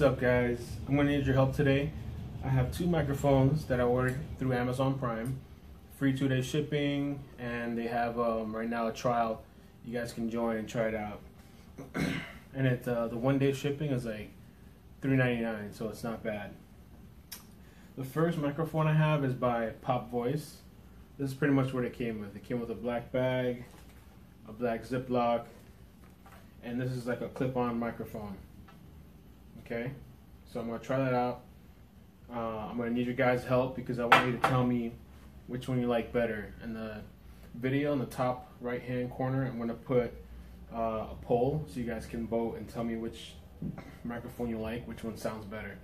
What's up guys? I'm gonna need your help today. I have two microphones that I ordered through Amazon Prime. Free two day shipping and they have um, right now a trial. You guys can join and try it out. and it uh, the one day shipping is like $3.99 so it's not bad. The first microphone I have is by Pop Voice. This is pretty much what it came with. It came with a black bag, a black Ziploc, and this is like a clip-on microphone. Okay, so I'm gonna try that out. Uh, I'm gonna need your guys' help because I want you to tell me which one you like better. In the video in the top right-hand corner, I'm gonna put uh, a poll so you guys can vote and tell me which microphone you like, which one sounds better.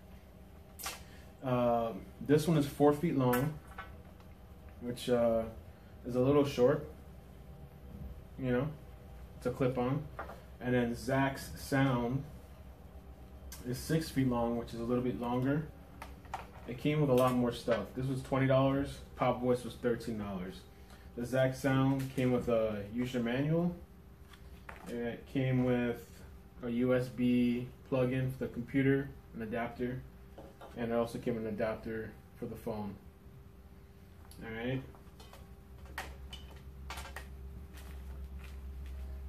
Uh, this one is four feet long, which uh, is a little short. You know, it's a clip-on. And then Zax Sound is six feet long, which is a little bit longer. It came with a lot more stuff. This was twenty dollars. Pop Voice was thirteen dollars. The Zax Sound came with a user manual. It came with a USB plug-in for the computer, an adapter, and it also came with an adapter for the phone. All right.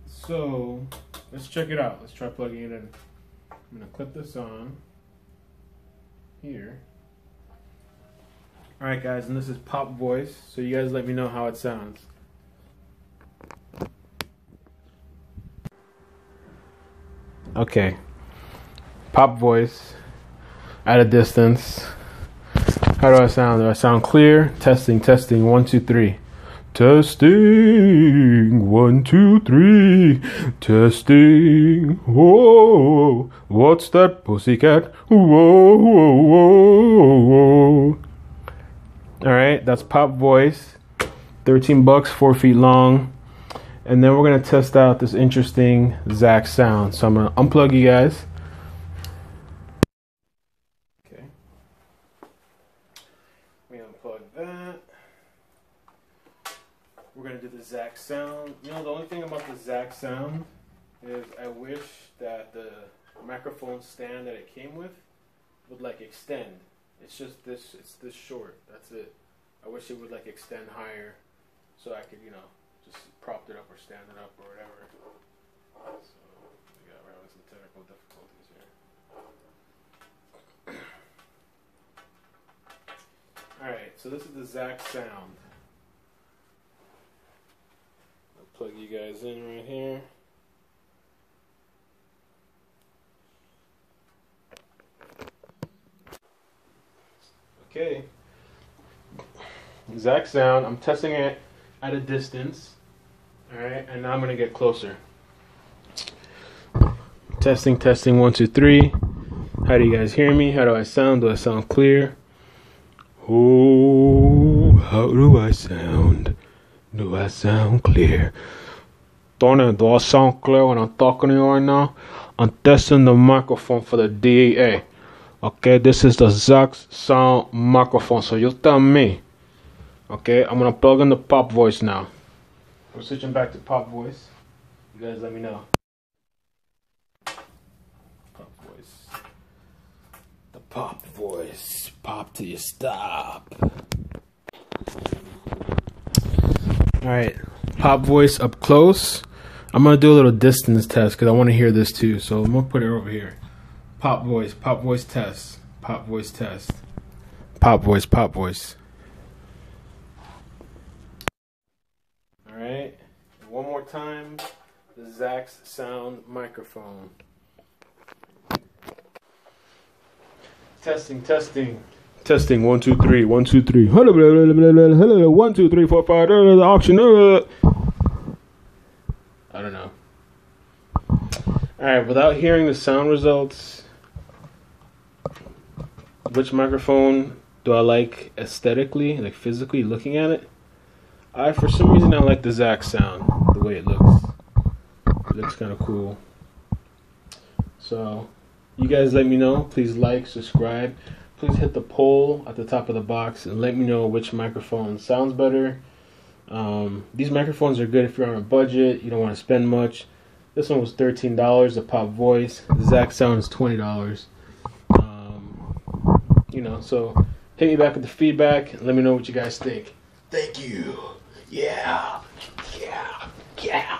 So let's check it out. Let's try plugging it in. I'm gonna clip this on here. All right, guys, and this is Pop Voice. So you guys let me know how it sounds. Okay, Pop Voice at a distance. How do I sound? Do I sound clear? Testing, testing. One, two, three. Testing, one, two, three. Testing, whoa, what's that pussycat? Whoa, whoa, whoa, whoa. All right, that's Pop Voice. 13 bucks, four feet long. And then we're gonna test out this interesting Zax sound. So I'm gonna unplug you guys. Okay. We unplug that. We're gonna do the Zax sound. You know, the only thing about the Zax sound is I wish that the microphone stand that it came with would like extend. It's just this, it's this short. That's it. I wish it would like extend higher so I could, you know, just prop it up or stand it up or whatever. So we got around some technical difficulties here. Alright, so this is the Zax sound. Plug you guys in right here. Okay. Exact sound. I'm testing it at a distance. Alright, and now I'm gonna get closer. Testing, testing, one, two, three. How do you guys hear me? How do I sound? Do I sound clear? Oh, how do I sound? Do I sound clear? Donna, do I sound clear when I'm talking to you right now? I'm testing the microphone for the DAA. Okay, this is the Zax Sound microphone. So you tell me. Okay, I'm gonna plug in the pop voice now. We're switching back to pop voice. You guys let me know. Pop voice. The pop voice. Pop till you stop. Alright, pop voice up close. I'm gonna do a little distance test because I want to hear this too. So I'm gonna put it over here. Pop voice, pop voice test, pop voice test, pop voice, pop voice. All right, one more time, the Zax sound microphone. Testing, testing. Testing one two three one two three hello blah, blah, hello one two three four five the auction. I don't know. All right, without hearing the sound results, which microphone do I like aesthetically, like physically looking at it? I, for some reason, I like the Zax sound, the way it looks. It looks kind of cool. So, you guys let me know. Please like, subscribe. Please hit the poll at the top of the box and let me know which microphone sounds better. Um, these microphones are good if you're on a budget, you don't want to spend much. This one was $13, the Pop Voice. The Zax Sound is $20. you know. So hit me back with the feedback and let me know what you guys think. Thank you. Yeah. Yeah. Yeah.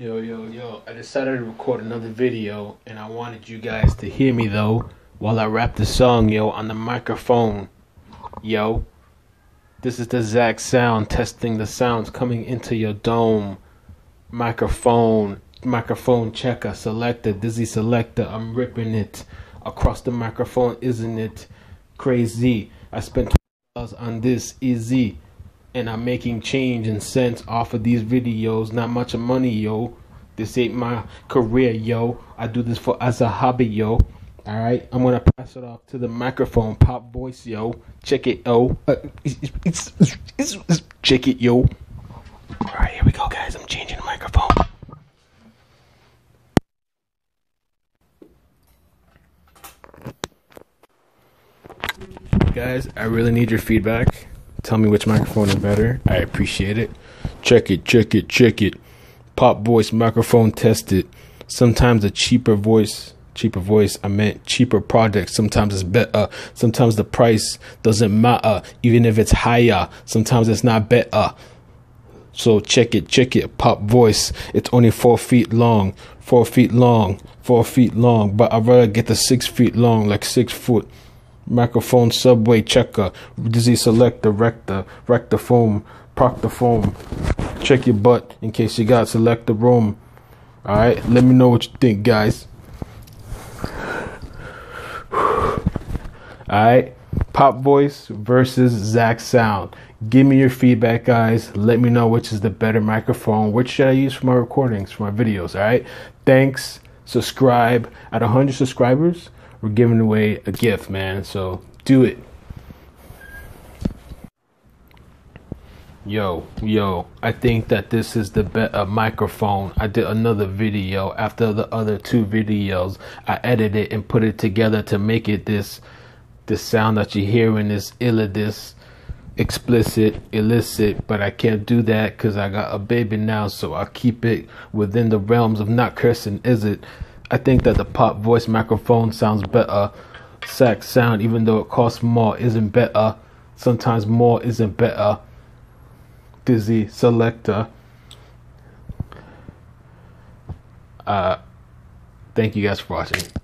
Yo, yo, yo, I decided to record another video and I wanted you guys to hear me though while I rap the song, yo, on the microphone. Yo, this is the Zax sound testing the sounds coming into your dome. Microphone, microphone checker, selector, dizzy selector, I'm ripping it across the microphone, isn't it crazy? I spent $20 on this, easy and I'm making change and cents off of these videos. Not much of money, yo. This ain't my career, yo. I do this for as a hobby, yo. All right, I'm gonna pass it off to the microphone, pop voice, yo. Check it, yo. Uh, it's, it's, it's, check it, yo. All right, here we go, guys. I'm changing the microphone. Guys, I really need your feedback. Tell me which microphone is better. I appreciate it. Check it, check it, check it. Pop voice microphone tested. Sometimes a cheaper voice, cheaper voice, I meant cheaper product. Sometimes it's better. Sometimes the price doesn't matter, even if it's higher. Sometimes it's not better. So check it, check it. Pop voice. It's only four feet long. Four feet long. Four feet long. But I'd rather get the six feet long, like six foot microphone subway checker, dizzy selector, rector, rectiform, proctiform. Check your butt in case you got select the room. Alright, let me know what you think, guys. Alright, pop voice versus Zax sound. Give me your feedback, guys. Let me know which is the better microphone. Which should I use for my recordings, for my videos? Alright, thanks. Subscribe. At 100 subscribers, we're giving away a gift, man. So do it. Yo, yo, I think that this is the better uh, microphone. I did another video after the other two videos. I edited and put it together to make it this this sound that you're hearing is illidis explicit, illicit, but I can't do that because I got a baby now, so I'll keep it within the realms of not cursing, is it? I think that the pop voice microphone sounds better. Zax sound, even though it costs more, isn't better. Sometimes more isn't better. Dizzy selector. Uh, thank you guys for watching.